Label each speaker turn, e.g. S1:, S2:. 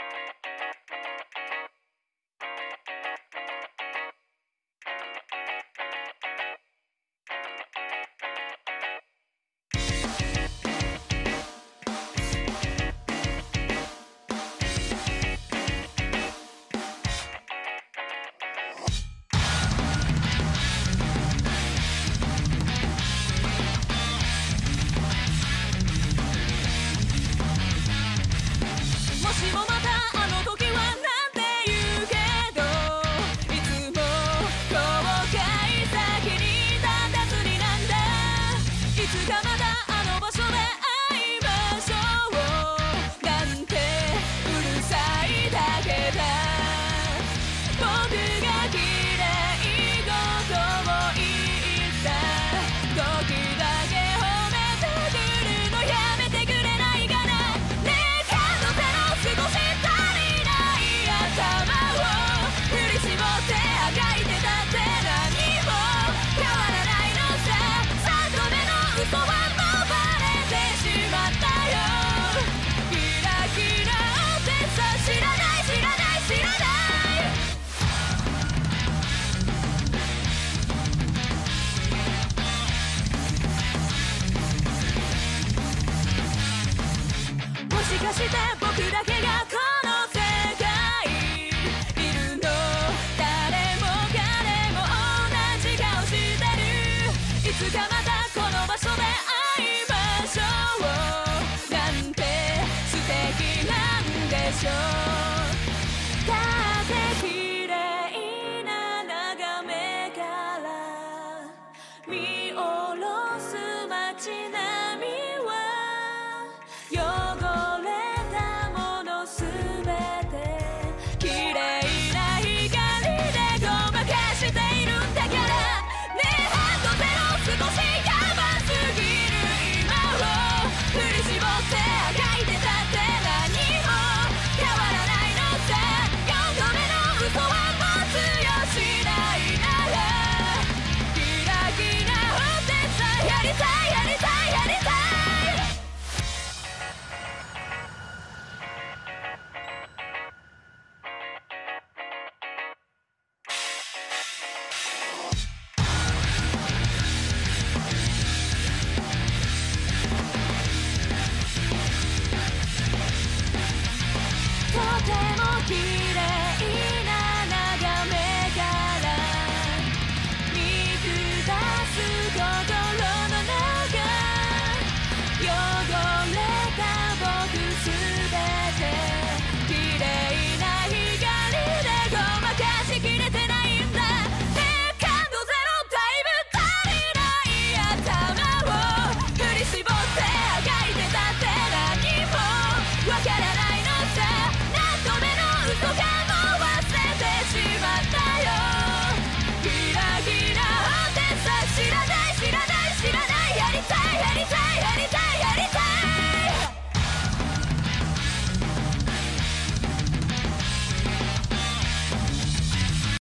S1: Thank you. Come on. かして僕だけがこの世界いるの誰も彼も同じ顔してるいつかまたこの場所で会いましょう。なんて素敵なんでしょう。だって綺麗な眺めから見下ろす街な be